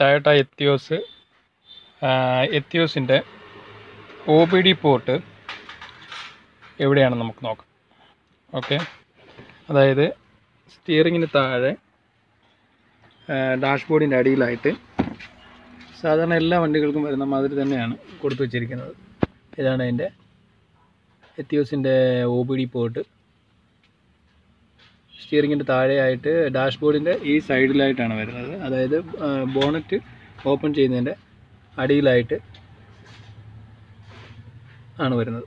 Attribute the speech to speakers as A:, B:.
A: Toyota Etios എത്തിയോസിന്റെ O B D port എവിടെയാണെന്ന് നമുക്ക് നോക്കാം. ഓക്കെ. അതായത് സ്റ്റിയറിങ്ങിന് താഴെ ഡാഷ്ബോർഡിന്റെ അടിയിലായിട്ട് സാധാരണ എല്ലാ വണ്ടികൾക്കും വരുന്ന മാതിരി തന്നെയാണ് കൊടുത്തു വച്ചിരിക്കുന്നത് ഇതാണ് അതിന്റെ എത്തിയോസിന്റെ ഒ ബി ഡി പോർട്ട് സ്റ്റിയറിങ്ങിന്റെ താഴെയായിട്ട് ഡാഷ്ബോർഡിന്റെ ഈ സൈഡിലായിട്ടാണ് വരുന്നത്. അതായത് ബോണറ്റ് ഓപ്പൺ ചെയ്യുന്നതിന്റെ അടിയിലായിട്ട് ആണ് വരുന്നത്.